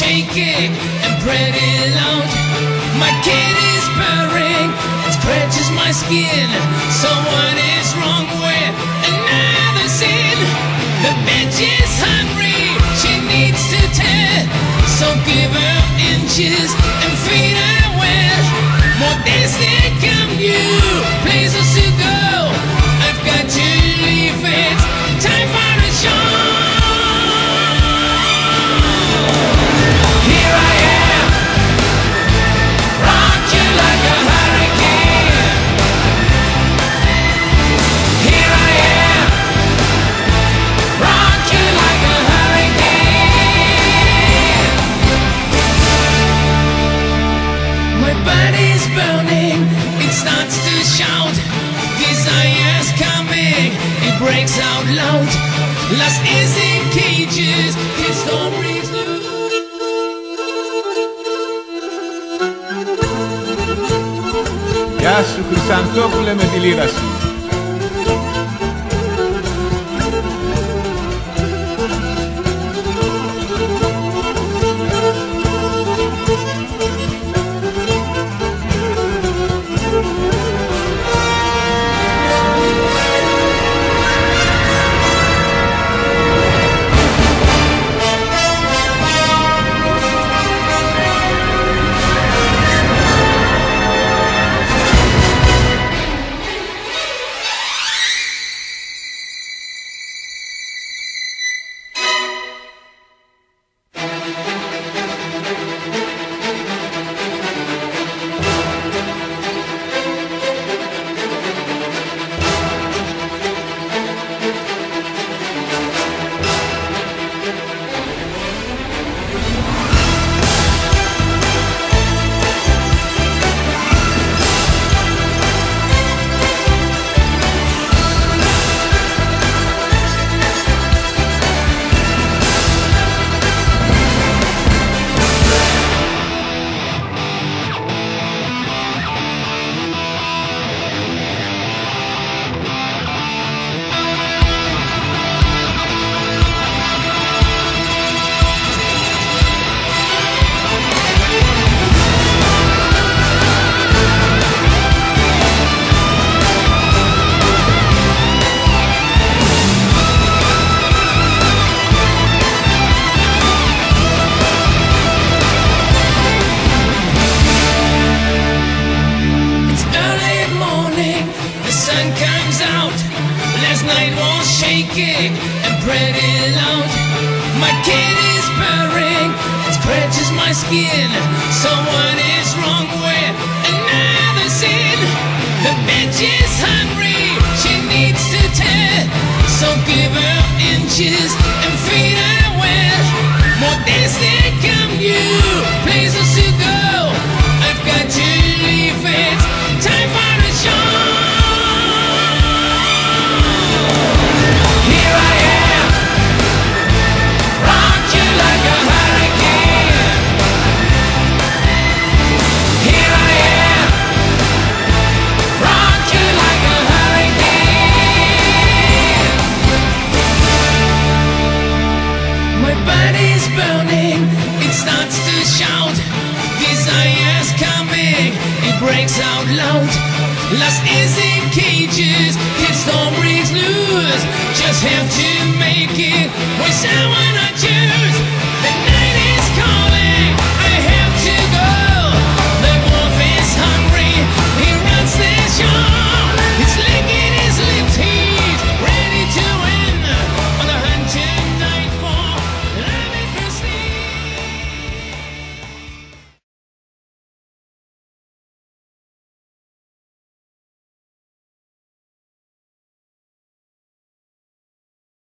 shaking and pretty loud. My kid is purring, it scratches my skin. So what is wrong with another sin? The bitch is hungry, she needs to tell. So give her inches breaks out loud. Lost is in cages, his storm breaks loose. Γεια σου Χρυσανθόπουλε με τη λίρα σου. Night was shaking and pretty loud. My kid is purring, it scratches my skin. So Lost is in cages, storm breaks loose. Just have to make it with someone I choose.